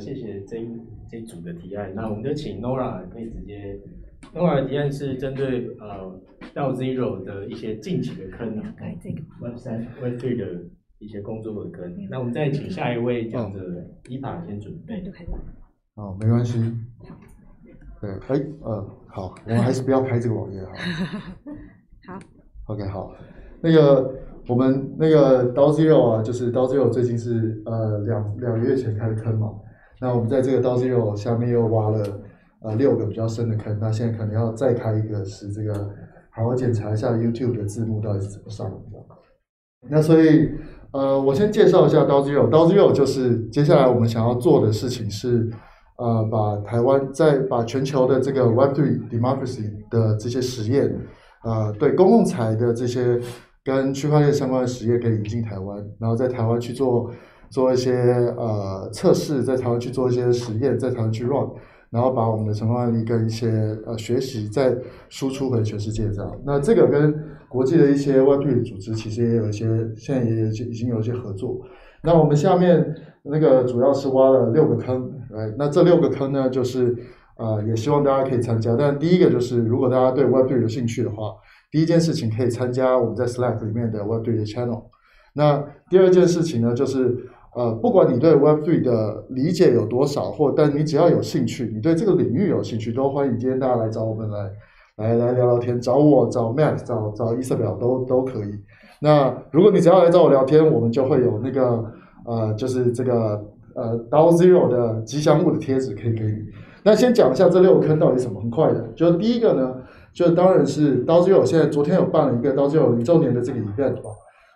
谢谢这一这一组的提案。那我们就请 Nora 可以直接，Nora 的提案是针对呃到 Zero 的一些近期的坑啊，Web 三 Web Three 的一些工作的坑。那我们再请下一位讲者 Epa 先准备。哦，没关系。对，哎，呃，好，我们还是不要拍这个网页 哈。好。OK，好。那个我们那个刀 Zero 啊，就是刀 Zero 最近是呃两两个月前开的坑嘛。那我们在这个刀 Zero 下面又挖了呃六个比较深的坑，那现在可能要再开一个，是这个好好检查一下 YouTube 的字幕到底是怎么上的。那所以呃，我先介绍一下刀 Zero，刀 Zero 就是接下来我们想要做的事情是。呃，把台湾在把全球的这个 Web3 democracy 的这些实验，呃，对公共财的这些跟区块链相关的实验，可以引进台湾，然后在台湾去做做一些呃测试，在台湾去做一些实验，在台湾去 run，然后把我们的成功案例跟一些呃学习再输出回全世界这样。那这个跟国际的一些 Web3 组织其实也有一些，现在也有已经有一些合作。那我们下面那个主要是挖了六个坑。哎，那这六个坑呢，就是呃，也希望大家可以参加。但第一个就是，如果大家对 Web3 有兴趣的话，第一件事情可以参加我们在 Slack 里面的 Web3 的 Channel。那第二件事情呢，就是呃，不管你对 Web3 的理解有多少，或但你只要有兴趣，你对这个领域有兴趣，都欢迎今天大家来找我们来来来聊聊天，找我、找 Matt、找找伊瑟表都都可以。那如果你只要来找我聊天，我们就会有那个呃，就是这个。呃，刀 Zero 的吉祥物的贴纸可以给你。那先讲一下这六个坑到底什么？很快的，就是第一个呢，就当然是刀 Zero 现在昨天有办了一个刀 Zero 零周年的这个 event 吧。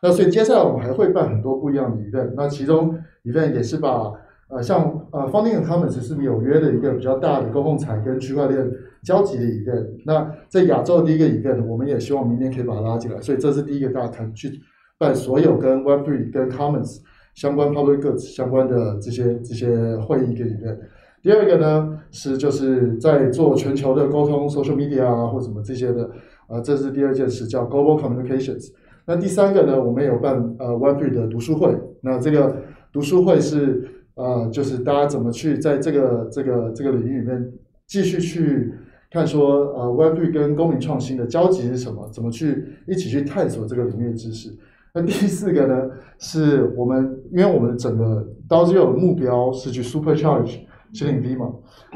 那所以接下来我们还会办很多不一样的 event。那其中 event 也是把呃像呃 Founding Commons 是纽约的一个比较大的公共财跟区块链交集的 event。那在亚洲的第一个 event，我们也希望明年可以把它拉进来。所以这是第一个大坑，去办所有跟 Web3 跟 Commons。相关 public goods 相关的这些这些会议跟 event，第二个呢是就是在做全球的沟通 social media 啊或什么这些的，啊这是第二件事叫 global communications。那第三个呢，我们有办呃 Web3 的读书会，那这个读书会是呃就是大家怎么去在这个这个这个领域里面继续去看说呃 Web3 跟公民创新的交集是什么，怎么去一起去探索这个领域的知识。那第四个呢，是我们，因为我们整个刀之友的目标是去 supercharge 精灵 V 嘛，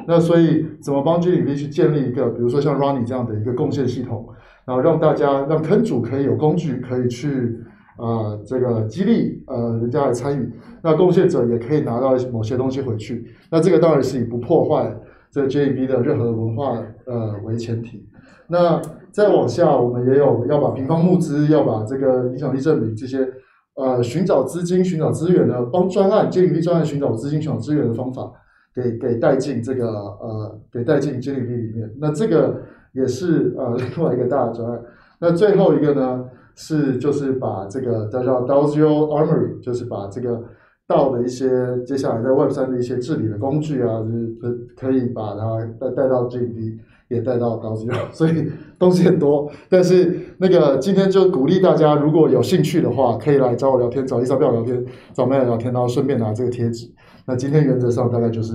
那所以怎么帮精灵 V 去建立一个，比如说像 Runny 这样的一个贡献系统，然后让大家让坑主可以有工具可以去啊这个激励呃人家来参与，那贡献者也可以拿到某些东西回去，那这个当然是以不破坏这 JV 的任何文化呃为前提。那再往下，我们也有要把平方募资，要把这个影响力证明这些，呃，寻找资金、寻找资源的，帮专案、接力力专案寻找资金、寻找资源的方法，给给带进这个呃，给带进接力力里面。那这个也是呃另外一个大的专案。那最后一个呢，是就是把这个叫叫 DAO Armory，就是把这个道的一些接下来在 Web 三的一些治理的工具啊，就是可可以把它带带到 g b 也带到高级了，所以东西很多。但是那个今天就鼓励大家，如果有兴趣的话，可以来找我聊天，找伊莎贝尔聊天，找麦聊天，然后顺便拿这个贴纸。那今天原则上大概就是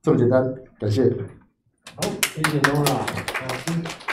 这么简单，感谢。好，谢谢 Nora Thank you.